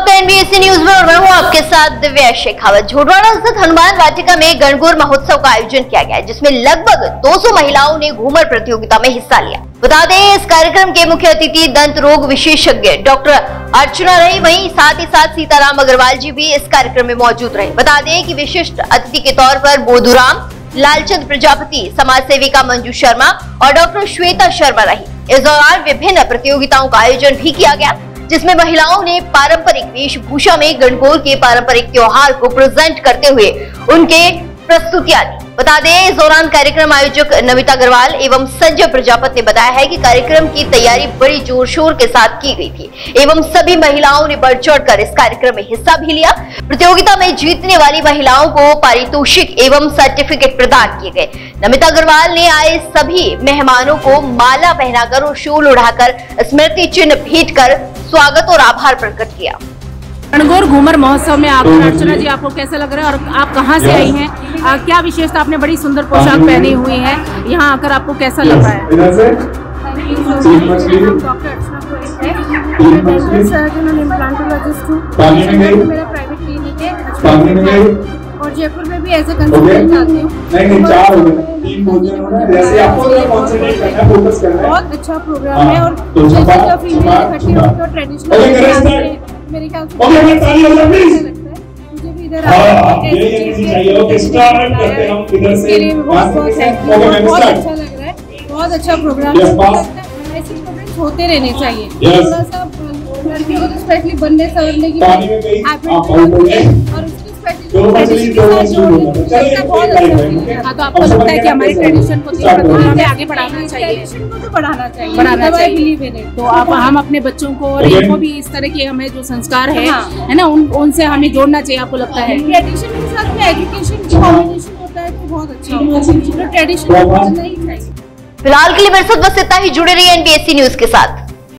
आपका NBSC news में और मैं हूँ आपके साथ दिव्या शेखावत। झोटवाड़ा स्थित हनुमान वाटिका में गणगौर महोत्सव का आयोजन किया गया, जिसमें लगभग 200 महिलाओं ने घूमर प्रतियोगिता में हिस्सा लिया। बता दें, इस कार्यक्रम के मुख्य अतिथि दंत रोग विशेषज्ञ डॉक्टर अर्चना रही। वहीं साथ ही साथ सीताराम अग्रवाल जी भी इस कार्यक्रम में मौजूद रहे। बता दें की विशिष्ट अतिथि के तौर पर बोधुराम, लालचंद प्रजापति समाज सेविका मंजू शर्मा और डॉक्टर श्वेता शर्मा रही। इस दौरान विभिन्न प्रतियोगिताओं का आयोजन भी किया गया। जिसमें महिलाओं ने पारंपरिक वेशभूषा में गणगौर के पारंपरिक त्योहार को प्रेजेंट करते हुए उनके प्रस्तुतियाँ दी। बता दें, इस दौरान कार्यक्रम आयोजक नमिता अग्रवाल एवं संजय प्रजापत ने बताया है कि कार्यक्रम की तैयारी बड़ी ज़ोर शोर के साथ की गई थी, एवं सभी महिलाओं ने बढ़ चढ़ कर इस कार्यक्रम में हिस्सा भी लिया। प्रतियोगिता में जीतने वाली महिलाओं को पारितोषिक एवं सर्टिफिकेट प्रदान किए गए। नमिता अग्रवाल ने आए सभी मेहमानों को माला पहनाकर और शोल उड़ाकर स्मृति चिन्ह भेंट कर स्वागत और आभार प्रकट किया। रणगोर घूमर महोत्सव में आकर अर्चना जी आपको कैसा लग रहा है और आप कहाँ से आई हैं? आ, क्या विशेषता आपने बड़ी सुंदर पोशाक पहनी हुई है? यहाँ आकर आपको कैसा लग रहा है? डॉक्टर अर्चना है सर्जन और इम्प्लांटोलॉजिस्ट हूँ। पानी में गई? मेरा प्राइवेट क्लिनिक है। पानी में गई? और जयपुर में भी एज ए कंसल्टेंट जाती हूँ। हो हैं जैसे आपको तो कॉन्सेंट्रेट करना है फोकस करना है बहुत अच्छा प्रोग्राम है और तो छुपा- छुपा- छुपा। होकर ट्रेडिशनल? में मेरे ख्याल से ओके, मैं ताली हो है मुझे भी इधर हाँ, एनर्जी चाहिए। ओके, start करते हैं हम इधर से। इसके लिए भी बहुत बहुत थैंक यू बहुत अच्छा लग रहा है बहुत अच्छा प्रोग्राम Yes, है है ऐसे प्रोग्राम होते रहने चाहिए थोड़ा सा लड़कियों को तो स्पेशली बनने संवरने की हो। और तो आपको लगता है हमारे ट्रेडिशन को। हमें तो आप हम अपने बच्चों को और इनको भी इस तरह के हमें जो संस्कार है हाँ। ना उन उनसे हमें जोड़ना चाहिए आपको लगता है है फ़िलहाल के लिए मेरे साथ बस इतना ही जुड़े रहिए एनबीएससी न्यूज़ के साथ